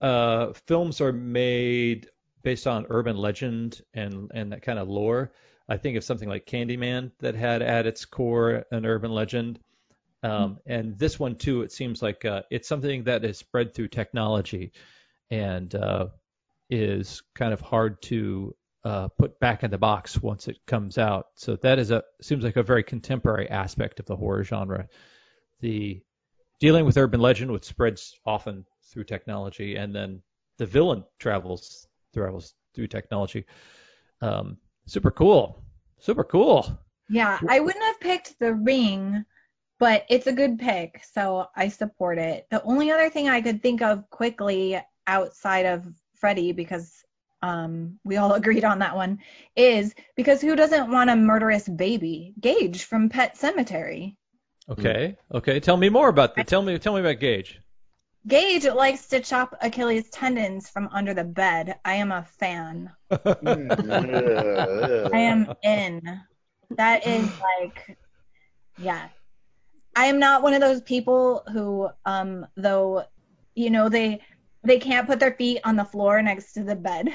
uh, films are made based on urban legend and and that kind of lore, I think of something like Candyman that had at its core an urban legend. Um, and this one too, it seems like uh, it's something that is spread through technology and uh, is kind of hard to uh, put back in the box once it comes out. So that is a seems like a very contemporary aspect of the horror genre. The dealing with urban legend, which spreads often through technology, and then the villain travels travels through technology. Um, super cool, super cool. Yeah, I wouldn't have picked the ring, but it's a good pick, so I support it. The only other thing I could think of quickly outside of Freddy, because um, we all agreed on that one, is because who doesn't want a murderous baby? Gage from Pet Sematary. Okay, okay. Tell me more about that. Tell me, tell me about Gage. Gage likes to chop Achilles' tendons from under the bed. I am a fan. Mm, I am in. That is like, yeah. I am not one of those people who, um, though, you know, they they can't put their feet on the floor next to the bed.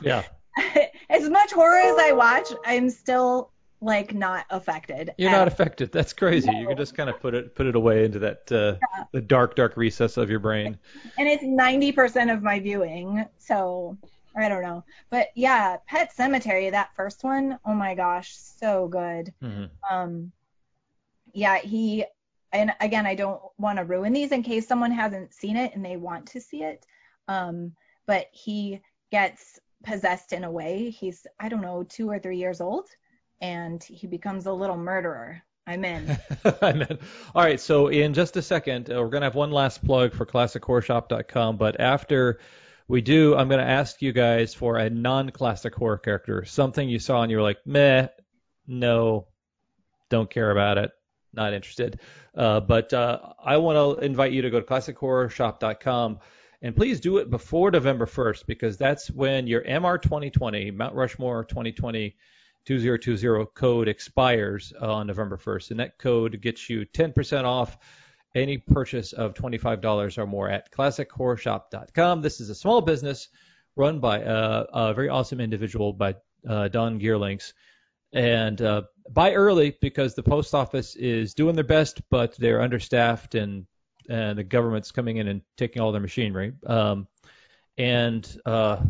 yeah, as much horror as I watch, I'm still like not affected. you're not affected. That's crazy. You can just kind of put it put it away into that uh, the dark, dark recess of your brain. and it's 90% of my viewing so i don't know but yeah pet sematary that first one oh my gosh so good Mhm. um yeah he and again i don't want to ruin these in case someone hasn't seen it and they want to see it um but he gets possessed in a way he's i don't know two or three years old and he becomes a little murderer i'm in I meant, all right, so in just a second, uh, we're going to have one last plug for ClassicHorrorShop.com, but after we do, I'm going to ask you guys for a non-classic horror character, something you saw and you were like, meh, no, don't care about it, not interested. Uh, but uh, I want to invite you to go to ClassicHorrorShop.com. And please do it before November 1st because that's when your MR 2020, Mount Rushmore 2020 2020 code expires on November 1st. And that code gets you 10% off any purchase of $25 or more at classichorrorshop.com. This is a small business run by a, a very awesome individual by uh, Dawn Geerlings. And uh, buy early because the post office is doing their best, but they're understaffed and and the government's coming in and taking all their machinery. Um, and uh,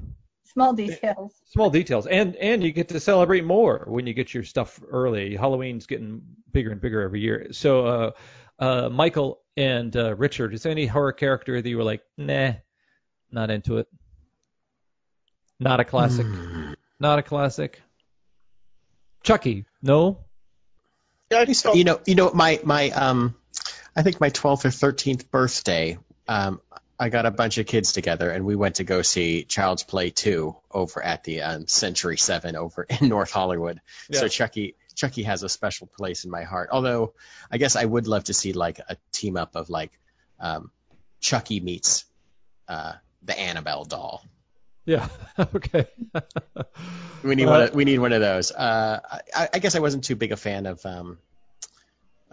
small details. small details. And and you get to celebrate more when you get your stuff early. Halloween's getting bigger and bigger every year. So uh uh michael and uh richard is there any horror character that you were like nah not into it? Not a classic? Not a classic? Chucky no? Yeah, I just You know, you know, my my um, I think my 12th or 13th birthday, um, I got a bunch of kids together and we went to go see Child's Play 2 over at the um, Century 7 over in North Hollywood. So Yeah. Chucky Chucky has a special place in my heart. Although I guess I would love to see like a team up of like um, Chucky meets uh, the Annabelle doll. yeah okay We need Uh, one. Of, we need one of those. Uh, I, I guess I wasn't too big a fan of um,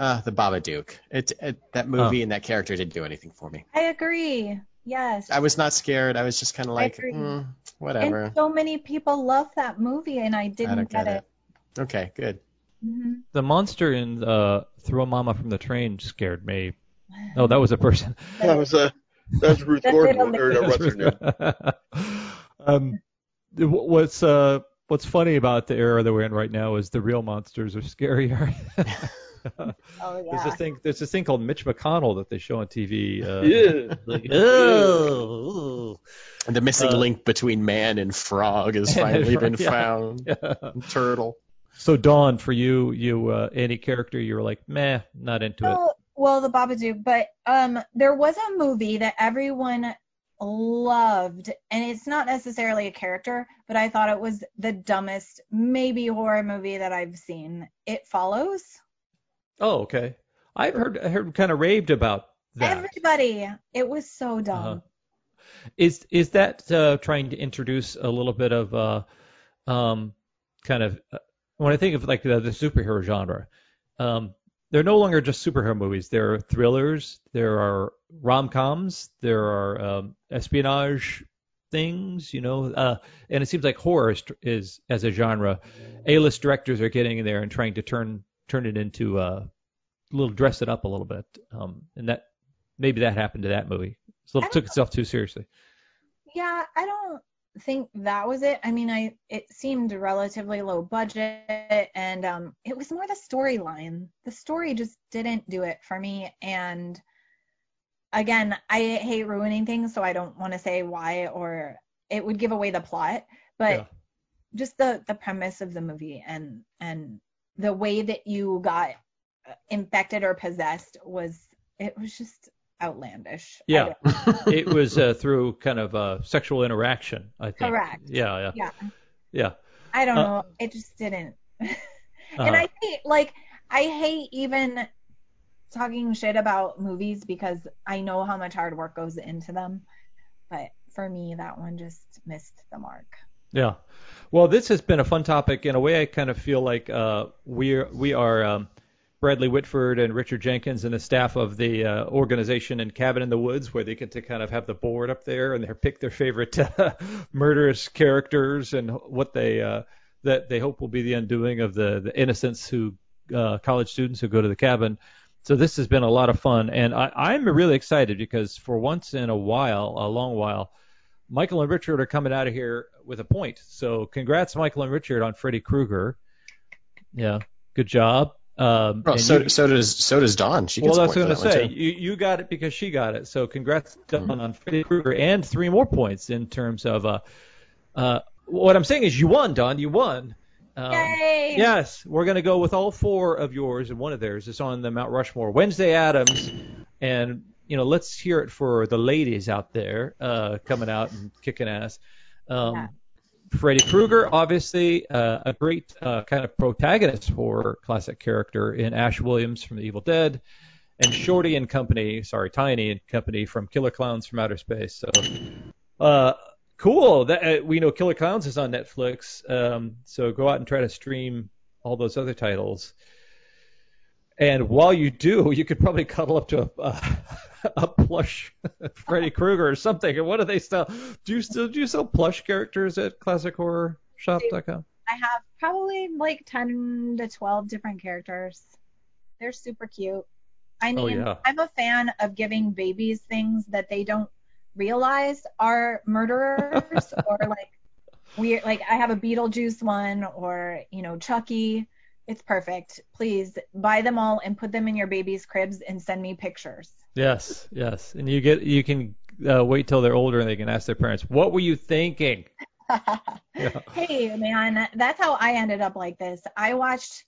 uh, the Babadook. It, it that movie and that character didn't do anything for me. i agree yes I was not scared. I was just kind of like, mm, whatever. And so many people love that movie, and I I didn't don't get, get it. it. Okay, good. hmm the monster in uh throw a mama from the train scared me oh that was a person that was a that's Ruth That's Gordon it, or no, what's her name? um, what's uh, what's funny about the era that we're in right now is the real monsters are scarier. Oh There's yeah. this thing. There's this thing called Mitch McConnell that they show on TV. Uh, Yeah. like, oh, And the missing Uh, link between man and frog has finally been yeah. found. Yeah. Turtle. So Dawn, for you, you uh, any character you were like, meh, not into it. Oh, well, the Babadook, but um, there was a movie that everyone loved, and it's not necessarily a character, but I thought it was the dumbest, maybe horror movie that I've seen. It follows. Oh, okay. I've heard I heard kind of raved about that. Everybody, it was so dumb. Uh-huh. Is is that uh, trying to introduce a little bit of uh, um, kind of uh, when I think of like the, the superhero genre, um, they're no longer just superhero movies. There are thrillers, there are rom coms, there are um, espionage things, you know, uh, and it seems like horror is, is as a genre. A-list directors are getting in there and trying to turn turn it into uh, a little dress it up a little bit, um, and that maybe that happened to that movie. So it took itself too seriously. Yeah, I don't think that was it. I mean, I it seemed relatively low budget and um it was more the storyline. The story just didn't do it for me and again, I hate ruining things, so I don't want to say why or it would give away the plot, but Yeah. just the the premise of the movie and and the way that you got uh, infected or possessed was it was just outlandish. Yeah. it was uh, through kind of uh, sexual interaction, I think. Correct. Yeah, yeah, yeah. yeah. I don't Uh, know. It just didn't. and Uh-huh. I hate like I hate even talking shit about movies because I know how much hard work goes into them. But for me, that one just missed the mark. Yeah. Well, this has been a fun topic. In a way, I kind of feel like uh, we're we are um, Bradley Whitford and Richard Jenkins and the staff of the uh, organization in Cabin in the Woods, where they get to kind of have the board up there and they pick their favorite uh, murderous characters and what they uh, that they hope will be the undoing of the the innocents who uh, college students who go to the cabin. So this has been a lot of fun, and I, I'm really excited because for once in a while, a long while, Michael and Richard are coming out of here with a point. So congrats, Michael and Richard, on Freddy Krueger. Yeah, good job. Um, Well, so you- so does so does Dawn. She gets well, that's what I'm gonna say. You you got it because she got it. So congrats Dawn on Freddy Krueger and three more points in terms of uh, uh, what I'm saying is you won, Dawn. You won. Um, Yay! Yes, we're going to go with all four of yours, and one of theirs is on the Mount Rushmore. Wednesday Addams, and you know, let's hear it for the ladies out there uh, coming out and kicking ass. Um, Yeah. Freddy Krueger, obviously uh, a great uh, kind of protagonist horror classic character in Ash Williams from The Evil Dead, and Shorty and Company, sorry, Tiny and Company from Killer Clowns from Outer Space. So, uh, cool. That uh, we know Killer Clowns is on Netflix. Um, so go out and try to stream all those other titles. And while you do, you could probably cuddle up to a, a, plush Freddy Krueger or something. And what do they sell? Do you still do you sell plush characters at classichorrorshop.com? I have probably like 10 to 12 different characters. They're super cute. I Oh, mean, yeah. I'm a fan of giving babies things that they don't realize are murderers or like weird. Like I have a Beetlejuice one or, you know, Chucky. It's perfect. Please buy them all and put them in your baby's cribs and send me pictures. Yes, yes. And you get you can uh, wait till they're older and they can ask their parents, "What were you thinking?" Yeah. Hey, man, that's how I ended up like this. I watched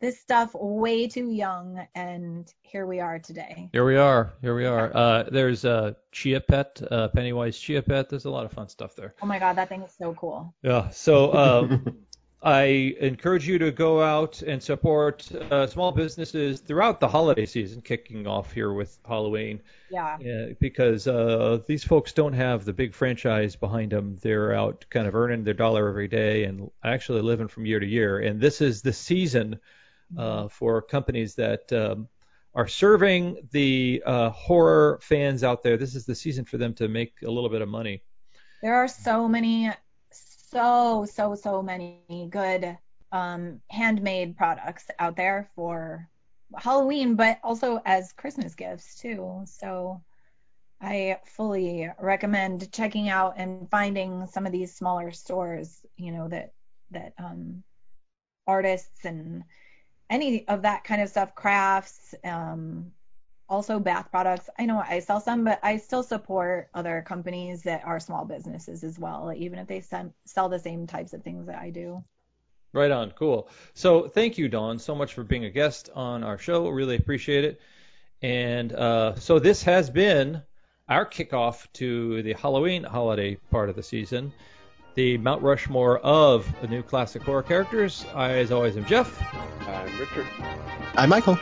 this stuff way too young, and here we are today. Here we are. Here we are. Uh, there's uh, Chia Pet, uh, Pennywise Chia Pet. There's a lot of fun stuff there. Oh my god, that thing is so cool. Yeah. So um, I encourage you to go out and support uh, small businesses throughout the holiday season, kicking off here with Halloween. Yeah. Yeah, because uh, these folks don't have the big franchise behind them. They're out kind of earning their dollar every day and actually living from year to year. And this is the season uh, for companies that um, are serving the uh, horror fans out there. This is the season for them to make a little bit of money. There are so many, so, so, so many good um, handmade products out there for Halloween, but also as Christmas gifts too. So I fully recommend checking out and finding some of these smaller stores, you know, that, that um, artists and any of that kind of stuff, crafts, um, also bath products. I know I sell some, but I still support other companies that are small businesses as well, even if they sell the same types of things that I do. Right on, cool. So thank you, Dawn, so much for being a guest on our show. Really appreciate it. And uh, so this has been our kickoff to the Halloween holiday part of the season. The Mount Rushmore of the new classic horror characters. I, as always, am Jeff. I'm Richard. I'm Michael.